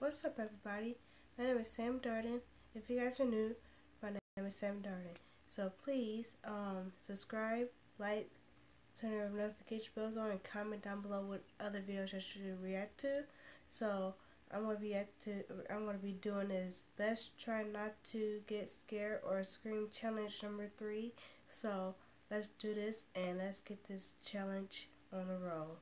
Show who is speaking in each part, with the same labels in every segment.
Speaker 1: What's up, everybody? My name is Sam Darden. If you guys are new, my name is Sam Darden. So please um, subscribe, like, turn your notification bells on, and comment down below what other videos you should react to. So I'm gonna be at to I'm gonna be doing is best try not to get scared or scream challenge number three. So let's do this and let's get this challenge on the roll.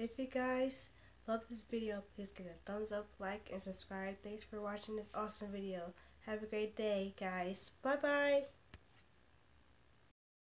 Speaker 1: If you guys love this video, please give it a thumbs up, like, and subscribe. Thanks for watching this awesome video. Have a great day, guys. Bye-bye.